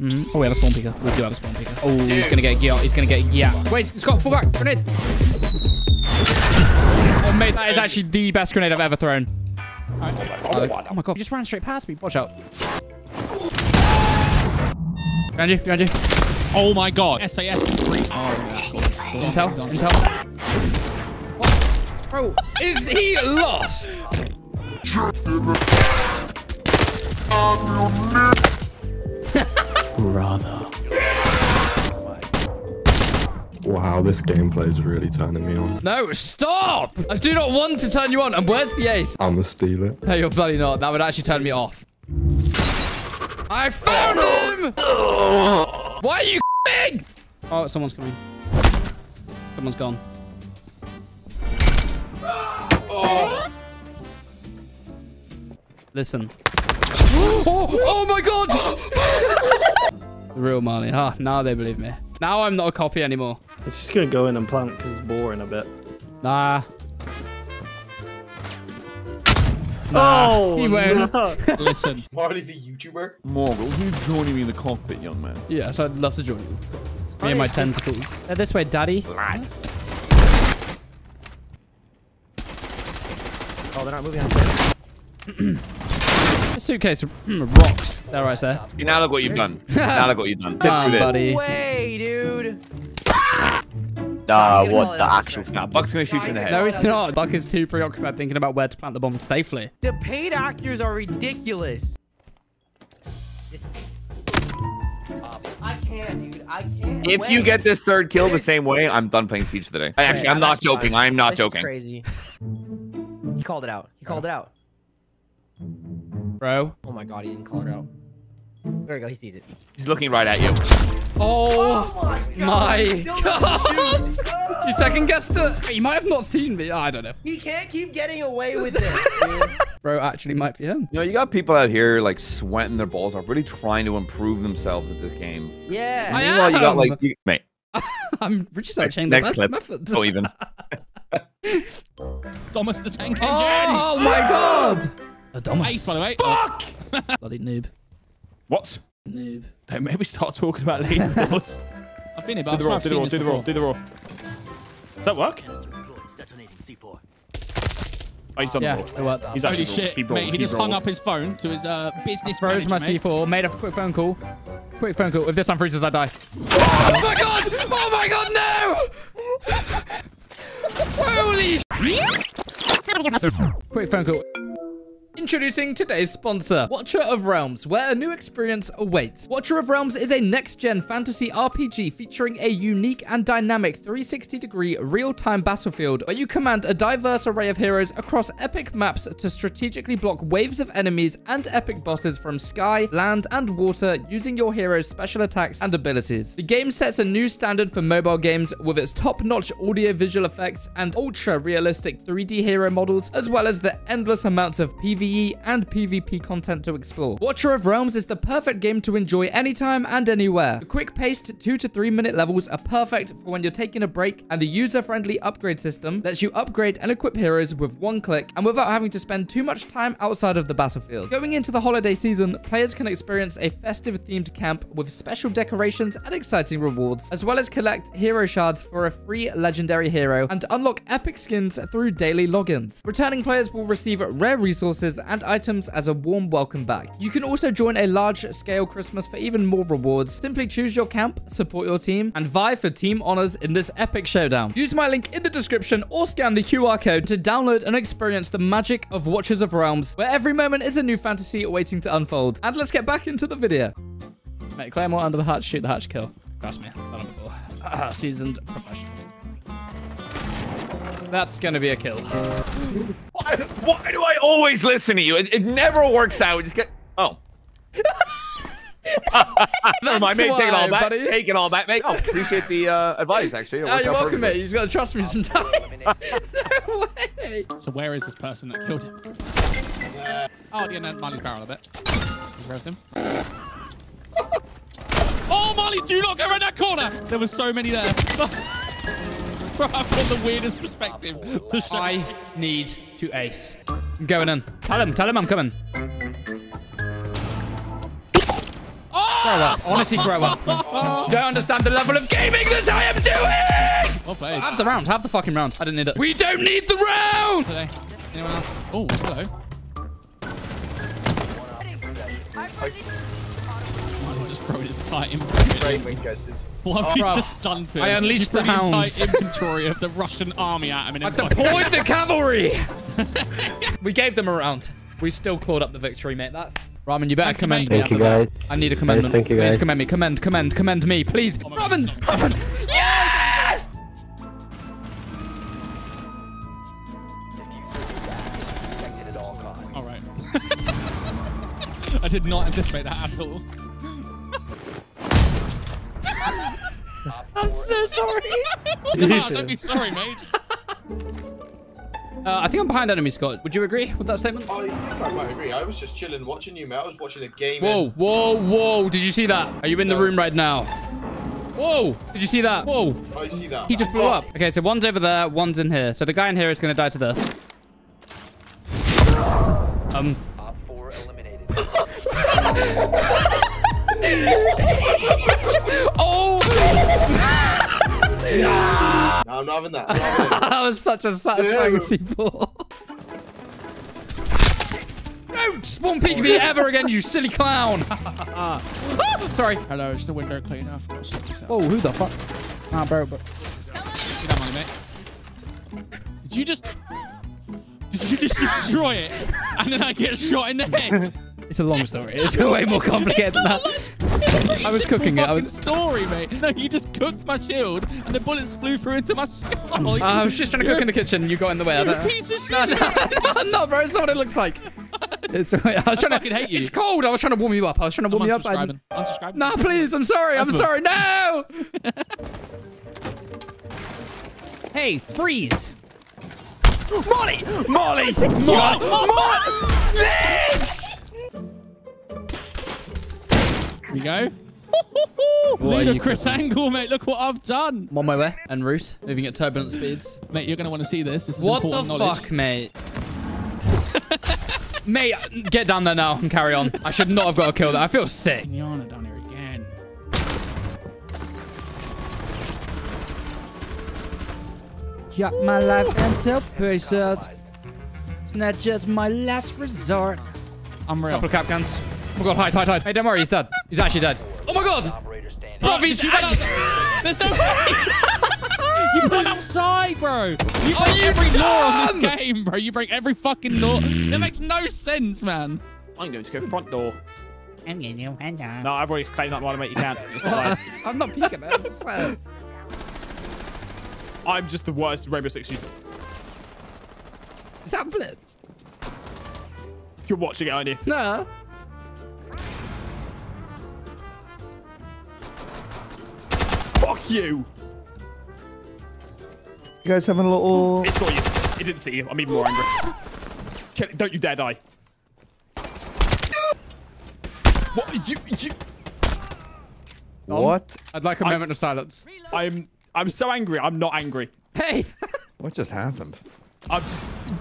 Mm. Oh, we have a spawn picker. We do have a spawn picker. Oh, he's going to get Gyat. He's going to get Gyat. Wait, Scott, fall back. Grenade. Oh, mate, that is actually the best grenade I've ever thrown. Oh, oh my god, he just ran straight past me. Watch out. Behind you, behind you. Oh my god. SAS. Intel, intel. What? Bro, is he lost? Brother. Wow, this gameplay is really turning me on. No, stop! I do not want to turn you on. And where's the ace? I'ma steal it. No, you're bloody not. That would actually turn me off. I found him! Why are you coming? Oh, someone's coming. Someone's gone. Listen. Oh, oh my god! the real Marley. Ah, now they believe me. Now I'm not a copy anymore. It's just gonna go in and plant because it's boring a bit. Nah. Nah, Oh, he won't. no. Listen, Marley the YouTuber? Morgul, who's joining me in the cockpit, young man? Yes, I'd love to join you. Me and my tentacles. Uh, this way, daddy. Oh, they're not moving on. A suitcase mm, rocks. There I say. Now look what you've done. now look what you've done. Sit Come on, this. buddy. Way, dude. Nah, what the actual Nah, Buck's gonna shoot you in the head. No, it's not. Buck is too preoccupied thinking about where to plant the bomb safely. The paid actors are ridiculous. I can't, dude. I can't. If you get this third kill the same way, I'm done playing Siege today. I Actually, Wait, I'm not joking. I'm not This joking. crazy. He called it out. He called it out. Bro. Oh my god, he didn't call it out. There we go. He sees it. He's looking right at you. Oh, oh my god. you second guessed it. He might have not seen me. I don't know. He can't keep getting away with this. Bro actually might be him. You know, you got people out here like sweating their balls off, really trying to improve themselves at this game. Yeah. I Meanwhile, you got like, you, mate, I'm researching next the best clip. method. don't even. Thomas the Tank oh Engine. Oh my god. Ace, Adomus. by the way. Fuck! Bloody noob. What? Noob. Don't maybe start talking about leaderboards. I've been here, do but the roll, I've do the seen roll, do the roll, do the roll. Does that work? Oh, he's done Yeah, the roll. it worked. He's Holy actually shit, He rolled, mate. He just rolled. hung up his phone to his uh, business Froze my manager, mate. C4. Made a quick phone call. Quick phone call. If this one freezes, I die. Oh my god! Oh my god, no! Holy shit! Quick phone call. Introducing today's sponsor, Watcher of Realms, where a new experience awaits. Watcher of Realms is a next-gen fantasy RPG featuring a unique and dynamic 360-degree real-time battlefield where you command a diverse array of heroes across epic maps to strategically block waves of enemies and epic bosses from sky, land, and water using your hero's special attacks and abilities. The game sets a new standard for mobile games with its top-notch audio-visual effects and ultra-realistic 3D hero models, as well as the endless amounts of PvE and PvP content to explore. Watcher of Realms is the perfect game to enjoy anytime and anywhere. The quick-paced 2 to 3 minute levels are perfect for when you're taking a break, and the user-friendly upgrade system lets you upgrade and equip heroes with one click and without having to spend too much time outside of the battlefield. Going into the holiday season, players can experience a festive-themed camp with special decorations and exciting rewards, as well as collect hero shards for a free legendary hero and unlock epic skins through daily logins. Returning players will receive rare resources and items as a warm welcome back. You can also join a large-scale Christmas for even more rewards. Simply choose your camp, support your team, and vie for team honors in this epic showdown. Use my link in the description or scan the QR code to download and experience the magic of Watchers of Realms, where every moment is a new fantasy waiting to unfold. And let's get back into the video. Mate, Claymore under the hatch, shoot the hatch, kill. Trust me, done it before. Seasoned professional. That's gonna be a kill. Why, why do I always listen to you? It, it never works out. Just get. Oh. Never mind, mate. Take it all back. buddy. Take it all back, mate. Oh, appreciate the uh, advice, actually. It Oh, you're welcome, mate. You just gotta trust me sometime. no way. So where is this person that killed him? Oh, yeah, no, Marley's barrel a bit. He's roasted him. Oh, Molly, do not go around that corner. There were so many there. Bro, the weirdest perspective. to show- I need to ace. I'm going in. Tell him, tell him I'm coming. Oh! up. Honestly, throw up. Don't understand the level of gaming that I am doing! Well played. Have the round. Have the fucking round. I didn't need it. We don't need the round! Today. Anyone else? Oh, hello. Oh, he's just throwing his entire inventory. What have you bruv. just done to him? I unleashed You the threw hounds. entire inventory of the Russian army at him. And I then deployed the cavalry! we gave them a round. We still clawed up the victory, mate. That's... Ramen, you better Thank commend mate. me. Thank you, after that. guys. I need a commendment. thank you, Please guys. commend me. Commend, commend, commend me, please. Oh my Robin! God. Robin! Yes! All right. I did not anticipate that at all. I'm so sorry. no, don't be sorry, mate. Uh, I think I'm behind enemy, Scott. Would you agree with that statement? I think I might agree. I was just chilling, watching you, mate. I was watching a game. Whoa, whoa, whoa. Did you see that? Are you in the room right now? Whoa. Did you see that? Whoa. And I see that. He just blew Oh, up. Okay, so one's over there, one's in here. So the guy in here is going to die to this. Um. oh! No, I'm not having that. Not having that was such a satisfying Ew. C4. Don't spawn peek me ever again, you silly clown! Ah, Sorry. Hello, it's the window cleaner. enough? Got sort this out. Oh, who the fuck? Nah, bro, but Get that money, mate. Did you just... Did you just destroy it? And then I get shot in the head? It's a long story. It's way more complicated than that. I was cooking it. I was. story, mate. No, you just cooked my shield, and the bullets flew through into my skull. Uh, I was just trying to cook in the kitchen. You got in the way. You're don't a piece of shit. No, no, no, bro. It's not what it looks like. It's. I was trying fucking to. hate you. It's cold. I was trying to warm you up. I was trying to I'm warm you up. I unsubscribing. Nah, please. I'm sorry. I'm sorry. No. hey, freeze. Molly! Molly! Molly! Molly! Here you go. What are you Ludicrous angle, mate. Look what I've done. I'm on my way. and route. Moving at turbulent speeds. Mate, you're going to want to see this. This is What the important knowledge. fuck, mate? mate, get down there now and carry on. I should not have got a kill there. I feel sick. Yana down here again. Got my life into pieces. It's not just my last resort. Unreal. Couple of cap guns. Oh my god, hide, hide, hide. Hey, don't worry, he's dead. He's actually dead. Oh my god! Bro, he's Did you run actually... There's no way. you run outside, bro. You oh, break Are you every law on this game, bro. You break every fucking law. That makes no sense, man. I'm going to go front door. I'm getting you, and No, I've already claimed that one, mate. You can't. It's. I'm not peeking, man. I swear. I'm just the worst Rainbow Six user. Is that Blitz? You're watching it, aren't you? No. You. You guys having a little... It saw you. It didn't see you. I'm even more angry. Kill it. Don't you dare die. What? You, you, What? I'd like a moment of silence. I'm I'm so angry. I'm not angry. Hey! What just happened? I'm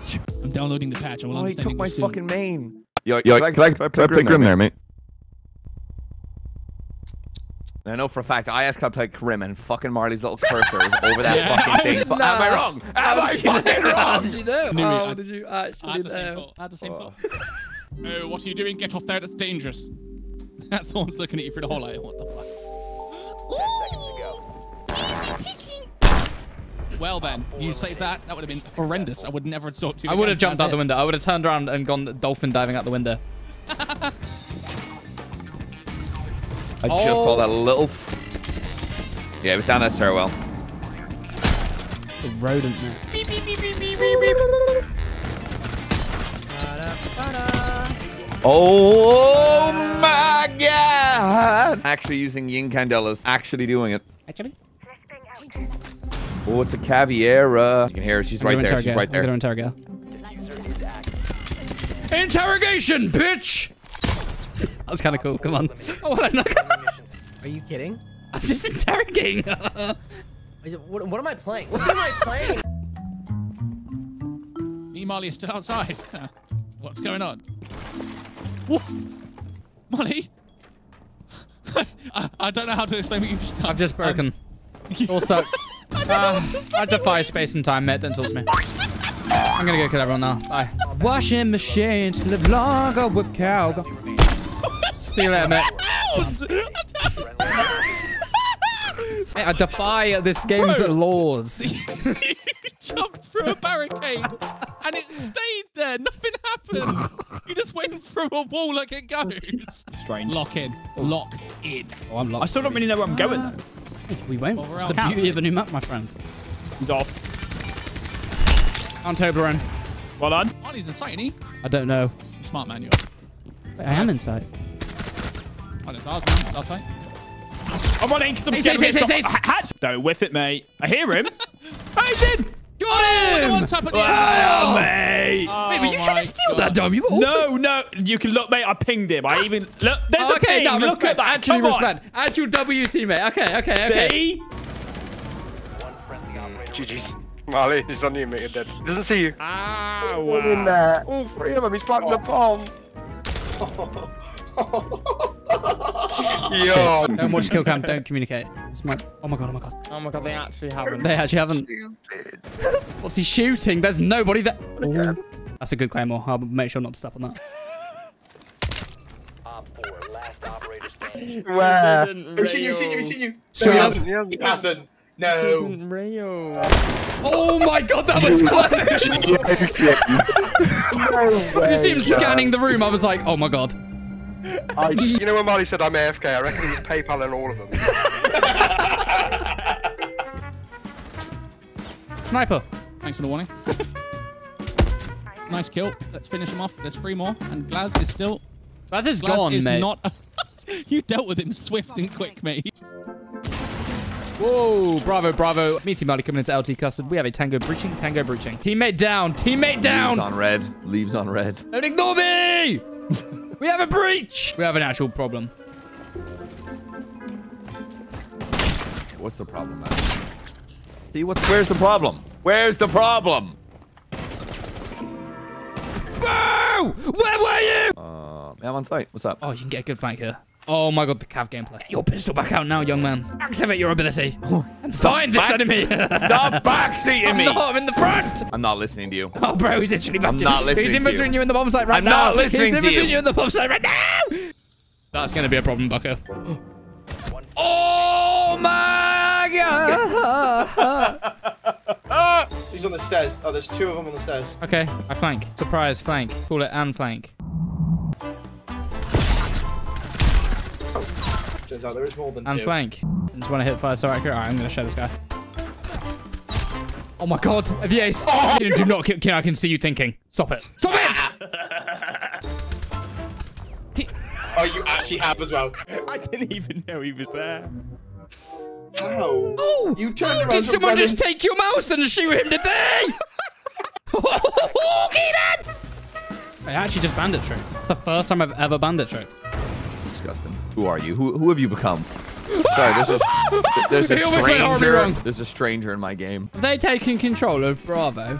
just. I'm downloading the patch. I will Oh, he understand took my English soon. fucking main. Yo, yo, can I, can I play Grim there, mate? I know for a fact I asked can I play Grim and fucking Marley's little cursor was over that Yeah. fucking thing. Fu- Am I wrong? Am I fucking How wrong? did you know? Knew it. How I- did you I had the same know? thought. I had the same oh. thought. oh, what are you doing? Get off there. That's dangerous. that Thorn's looking at you through the hole. Like, what the fuck? Well then, you saved that. That would have been horrendous. I would never have talked to you. I would have jumped That's out the window. I would have turned around and gone dolphin diving out the window. I just saw that oh. little. Yeah, it was down that stairwell. The rodent man. Oh my god! Actually using Ying candelas. Actually doing it. Actually? Oh, it's a Caviera. You can hear her. She's right I'm gonna there. She's right there. I'm gonna interrogate. Interrogation, bitch! That was kind of cool. Come on. Oh, what I'm, Are you kidding? I'm just interrogating. Is it- What, what am I playing? What am I playing? Me and Molly are still outside. What's going on? What? Molly? I, I don't know how to explain what you've just done. I've just broken. Um, All stuck. I, Uh, I defy space and time, mate. Don't talk to me. I'm gonna go kill everyone now. Bye. Washing machines live longer with cow. See you later, mate. Mate, I defy this game's laws. you jumped through a barricade and it stayed there. Nothing happened. You just went through a wall like a ghost. Strange. Lock in. Lock in. Oh, I'm I still don't really know where I'm going though. Uh, we won't. Well, we're It's out. the beauty of a new map, my friend. He's off. On Toblerone. Well done. Arnie's inside, isn't he? I don't know. Smart man, you Wait, I am inside. Oh, that's ours now. That's right. I'm running because I'm Ace, scared. ace, of ace, him. ace, ace. Hatch. Don't whiff it, mate. I hear him. oh, he's in. Got him! One tap at the Wow, end. mate. Wait, were you Oh trying to steal God. that, Dom? You were. No, no. You can look, mate. I pinged him. I even look. There's Oh, the okay, ping. no, look respect. at that. Actually, Come on. Actual W mate. Okay, okay, okay. See? GG's. Marley, he's on you, mate. You're dead. He doesn't see you. Ah, In wow. there. All three of them. He's planting the bomb. Yo. Don't watch kill cam. Don't communicate. It's my. Oh my god. Oh my god. Oh my god, they actually haven't. They actually haven't. What's he shooting? There's nobody there. Oh, that's a good claymore. I'll make sure not to step on that. Where? We've seen you, we've seen you, we've seen you. Sure No, he he hasn't. He hasn't. He hasn't. No. real. Oh my god, that was close. you see him scanning the room. I was like, oh my god. You know when Marley said I'm AFK? I reckon he was PayPal and all of them. Sniper. Thanks for the warning. nice kill. Let's finish him off. There's three more. And Glaz is still... Baz is Glaz gone, is mate. not... you dealt with him swift and quick, mate. Whoa, bravo, bravo. Meaty Marley coming into LT custard. We have a tango breaching, tango breaching. Teammate down, teammate down. Leaves down. on red. Leaves on red. Don't ignore me. we have a breach. We have an actual problem. What's the problem, man? See, what's where's the problem? Where's the problem? Whoa! Where were you? Uh, I'm on site. What's up? Oh, you can get a good flank here. Oh my god, the cav gameplay. Get your pistol back out now, young man. Activate your ability. And find this enemy. Stop backseating I'm me! not, I'm in the front. I'm not listening to you. Oh, bro, he's literally back. I'm not listening He's in to between you. you and the bomb site right now. I'm not listening He's in to between you. you and the bomb site right now. That's going to be a problem, Bucko. Oh my god. He's on the stairs. Oh, there's two of them on the stairs. okay, I flank. Surprise flank. Call it and flank. Turns out there is more than And two. flank. I just want to hit fire so accurate. Alright, I'm going to show this guy. Oh my god, the ace. Keenan, do not kill. I can see you thinking. Stop it. Stop it! Oh, you actually have as well. I didn't even know he was there. Wow. Oh! You turned oh, Did someone just take your mouse and shoot him, did they? oh, Keenan! I actually just bandit tricked. It's the first time I've ever bandit tricked. Disgusting. Who are you? Who, who have you become? Sorry, there's a, there's a He almost went horribly stranger. There's a stranger in my game. Have they taking control of Bravo?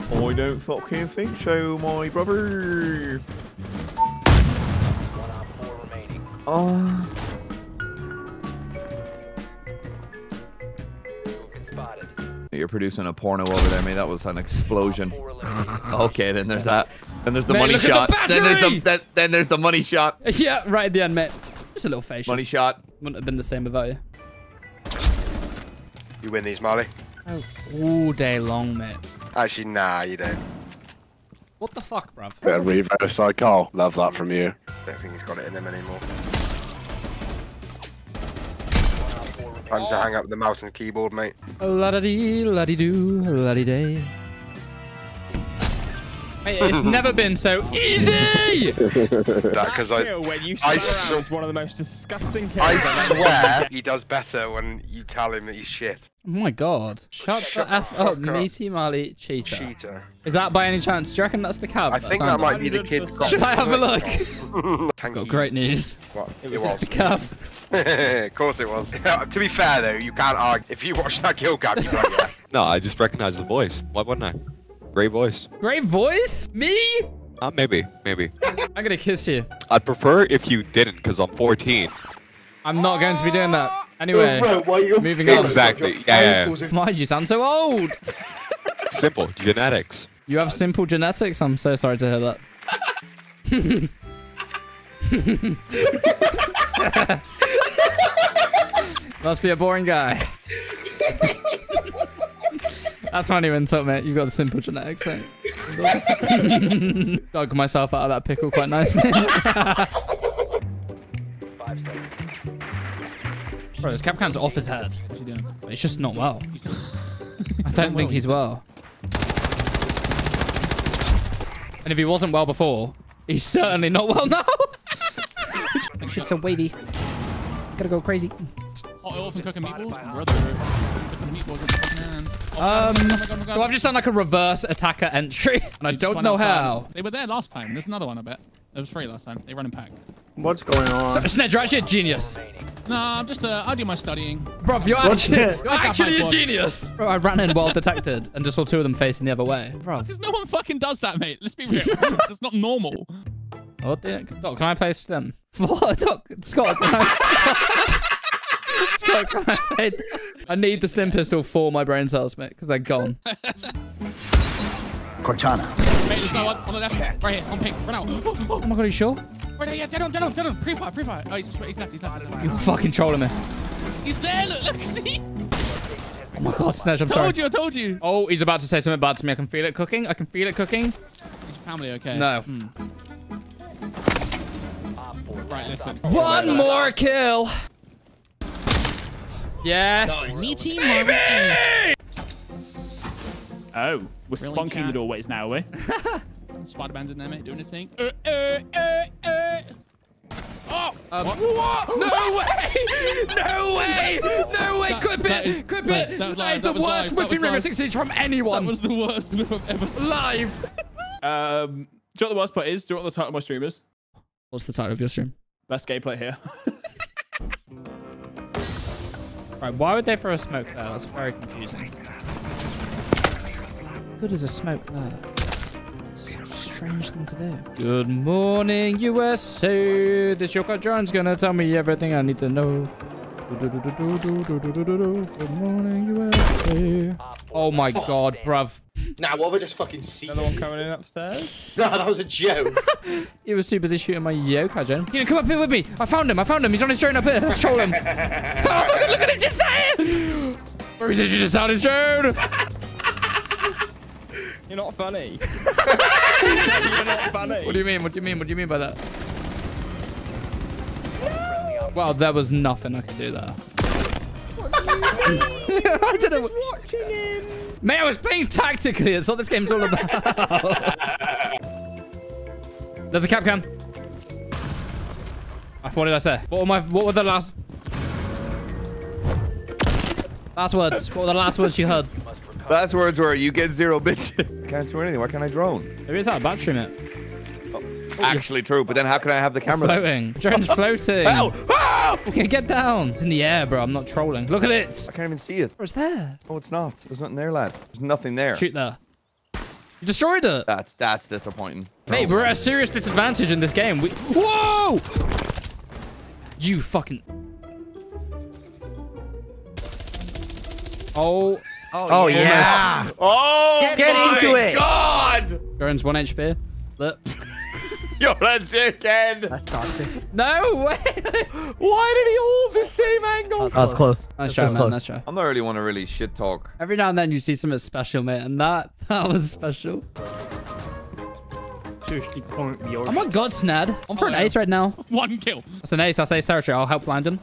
I don't fucking think so, my brother. Oh. You're producing a porno over there, mate. That was an explosion. okay, then there's that. Then there's the Mate, money look at shot. the then there's the that, then there's the money shot. yeah, right at the end, mate. Just a little facial. Money shot. Wouldn't have been the same without you. You win these, Marley. Oh, all day long, mate. Actually, nah, you don't. What the fuck, bruv? Bit of reverse side call. Love that from you. Don't think he's got it in him anymore. Time to hang up the mouse and keyboard, mate. La da dee, la dee doo, la dee day. Mate, it's never been so easy! Because I, Kill when you I spun is one of the most disgusting kills I I've ever swear he does better when you tell him that he's shit. Oh my god. Shut, Shut the F up, fuck up. meaty Marley cheater. Cheater. Is that by any chance? Do you reckon that's the cab? I think that sounded? might be the kid. 100%. Should I have a look? Tanky. Got great news. What? It It's was. the cab. of course it was. to be fair though, you can't argue. If you watch that kill cam, you're like, yeah. No, I just recognize the voice. Why wouldn't I? Great voice. Great voice? Me? Uh, maybe, maybe. I'm gonna kiss you. I'd prefer if you didn't, because I'm 14. I'm not going to be doing that. Anyway, Bro, you moving on. Exactly. Yeah, yeah, Ankles Why did you sound so old? Simple. Genetics. You have simple genetics? I'm so sorry to hear that. Must be a boring guy. That's my new insult, mate. You've got the simple genetics, don't? Dug myself out of that pickle quite nicely. Bro, this Kapkan's off his head. What's? It's just not well. I don't think he's well. And if he wasn't well before, he's certainly not well now. that shit's so wavy. Gotta go crazy. Hot oil for cooking meatballs? Brother. Cooking meatballs with fucking hands. Oh, Um, my oh oh my so I've just done like a reverse attacker entry, and I Just don't know outside. how. They were there last time. There's another one, I bet. There was three last time. They run in pack. What's going on? Snedge, you're actually a genius. No, I'm just, uh, I do my studying. Bro, you're What's actually, you're actually a genius. Bro, I ran in well detected and just saw two of them facing the other way. Bro, Because no one fucking does that, mate. Let's be real. That's not normal. what the, Doc, can I play Stem? What? Doc, Scott, can I... Scott, can I play... I need the Stim pistol for my brain cells, mate, because they're gone. Cortana. Mate, there's no one on the left. Right here, on pink. Run out. Oh my god, are you sure? Right there, yeah, dead on, dead on, dead on. Pre-fire, pre-fire. Oh, he's, he's left, he's left. You're fucking trolling me. he's there, look, look, see? Oh my god, Snedge, I'm sorry. I told you, I told you. Oh, he's about to say something bad to me. I can feel it cooking. I can feel it cooking. Is your family okay? No. Hmm. Right, listen. One more kill. Yes. Me team, baby! Oh, we're Really, spunking chat? the doorways now, are we? Spider-Man's in there, mate, doing his thing. Uh, uh, uh, uh. Oh! Um, what? No way! No way! No way! That- Clip that it! is- Clip that- it! that That live, is that the worst that whipping was Rainbow live. Six Siege from anyone! That was the worst whip I've ever seen. live. Um, do you know what the worst part is? Do you know what the title of my stream is? What's the title of your stream? Best gameplay here. Right, why would they throw a smoke there? That's very confusing. Good as a smoke there. Such a strange thing to do. Good morning, USA. This Yoko John's gonna tell me everything I need to know. Good morning, USA. Oh my god, bruv. Nah, what have I just fucking seen? Another one coming in upstairs. Nah, that was a joke. He was too busy shooting my yokai, Jen. You know, come up here with me. I found him. I found him. He's on his drone up here. Let's troll him. oh my god, look at him just say it. Where is it? You just on his drone. You're not funny. You're not funny. What do you mean? What do you mean? What do you mean by that? Well, there was nothing I could do there. I don't know. watching him. Mate, I was playing tactically. That's what this game's all about. There's a Kapkan. Uh, What did I say? What were my? What were the last? Last words. What were the last words you heard? Last words were, you get zero bitches. Can't do anything. Why can't I drone? There is that battery, in mate. Actually true, but then how can I have the camera? Floating. Drone's floating. Ow! Ow! Okay, get down. It's in the air, bro. I'm not trolling. Look at it. I can't even see it. Bro, it's there. Oh, it's not. There's nothing there, lad. There's nothing there. Shoot there. You destroyed it. That's that's disappointing. Mate, oh we're at a serious disadvantage in this game. We Whoa! You fucking... Oh. Oh, oh yeah. Oh, Get- get into it. God! Drone's 1 HP. Look. You're a dickhead. That's toxic. No way! Why did he hold the same angle? That was close. Nice try, man. close. Nice try. I'm not really want to really shit talk. Every now and then you see something special, man. and that that was special. Oh my god, Snad. I'm for an Oh, yeah. ace right now. One kill. That's an ace. That's ace territory. I'll help blind him.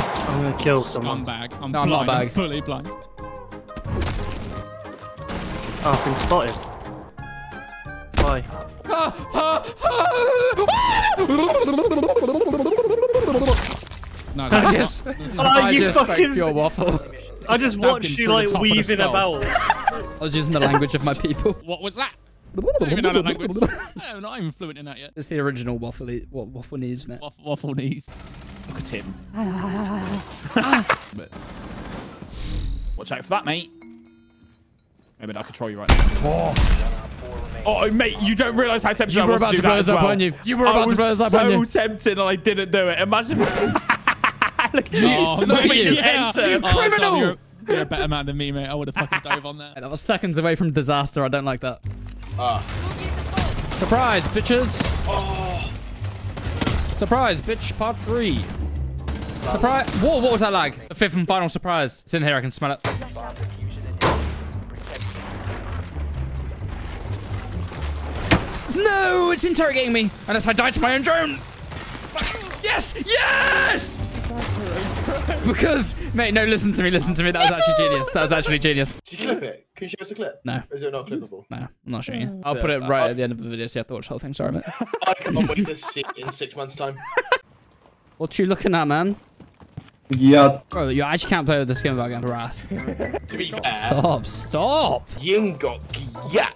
I'm gonna kill someone. Scumbag. I'm No, I'm not a blind. I'm bag. fully blind. Oh, I've been spotted. Why? No, oh, I just, Oh, I you just fucking- pure waffle. I just Stabbed watched you like top of the weaving about. I was using the language of my people. What was that? I don't even know that language. No, I'm not even fluent in that yet. It's the original waffle, what waffle needs, mate. Waffle, waffle knees. Look at him. Watch out for that, mate. Maybe I control you right now. Oh, mate, you don't realise how tempted You I were was about to to do blow that as up well. on you. You were I about to was blow us up so on you. tempted and I didn't do it. Imagine if Oh, look at mate, you. yeah. You Oh, Tom, criminal. You're, you're a better man than me, mate. I would have fucking dove on that. That was seconds away from disaster. I don't like that. Ah. Surprise, bitches. Surprise, bitch. Part three. Surprise. Whoa, what was that lag? The fifth and final surprise. It's in here. I can smell it. No, it's interrogating me. Unless I die to my own drone. Yes, yes! Because, mate, no, listen to me, listen to me. That was actually genius. That was actually genius. Did you clip it? Can you show us a clip? No. Or is it not clippable? No, I'm not showing you. I'll put it right at the end of the video so you have to watch the whole thing. Sorry, mate. I can't wait to see it in six months' time. What you looking at, man? Yeah. Bro, you actually can't play with this game without getting harassed. To be fair, Stop, stop, Ying got yeah.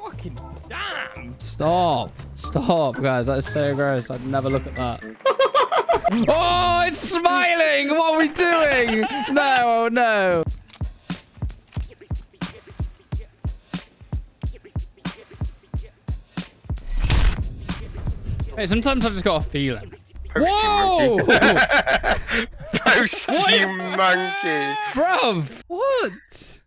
Stop, stop, guys. That is so gross. I'd never look at that. oh, it's smiling. What are we doing? No, oh no. Hey, sometimes I just got a feeling. Whoa! Post you monkey. Bruv! What?